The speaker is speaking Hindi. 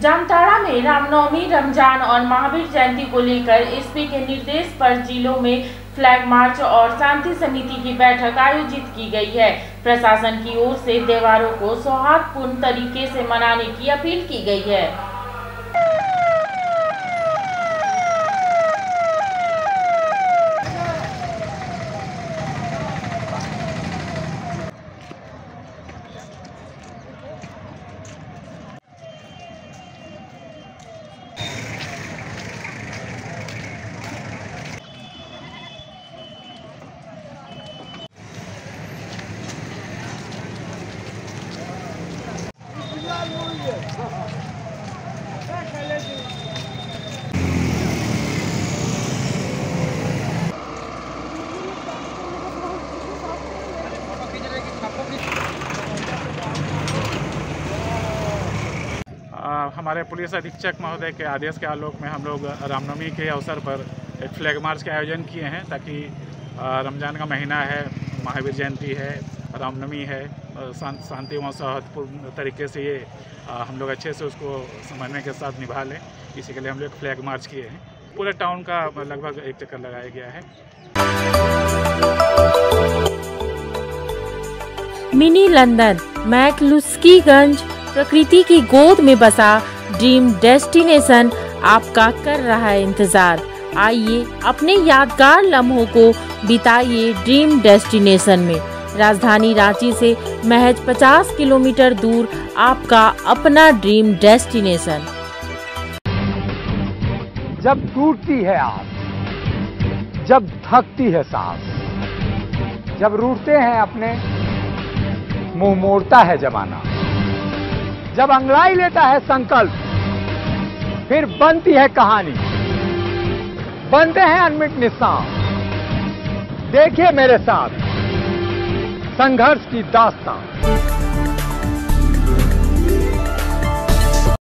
जामताड़ा में रामनवमी, रमज़ान और महावीर जयंती को लेकर एसपी के निर्देश पर जिलों में फ्लैग मार्च और शांति समिति की बैठक आयोजित की गई है। प्रशासन की ओर से त्योहारों को सौहार्दपूर्ण तरीके से मनाने की अपील की गई है। हमारे पुलिस अधीक्षक महोदय के आदेश के आलोक में हम लोग रामनवमी के अवसर पर एक फ्लैग मार्च का आयोजन किए हैं ताकि रमज़ान का महीना है, महावीर जयंती है, रामनवमी है शांति व सौहार्दपूर्ण तरीके से ये हम लोग अच्छे से उसको समन्वय के साथ निभा लें। इसी के लिए हम लोग फ्लैग मार्च किए हैं। पूरे टाउन का लगभग एक चक्कर लगाया गया है। मिनी लंदन, मैकलुस्कीगंज, प्रकृति की गोद में बसा ड्रीम डेस्टिनेशन आपका कर रहा है इंतज़ार। आइए अपने यादगार लम्हों को बिताइए ड्रीम डेस्टिनेशन में। राजधानी रांची से महज 50 किलोमीटर दूर आपका अपना ड्रीम डेस्टिनेशन जब टूटती है आप जब थकती है सांस, जब रूठते हैं अपने, मुँह मोड़ता है जमाना, जब अंगड़ाई लेता है संकल्प फिर बनती है कहानी। बनते हैं अनमिट निशान देखिए मेरे साथ संघर्ष की दास्तान।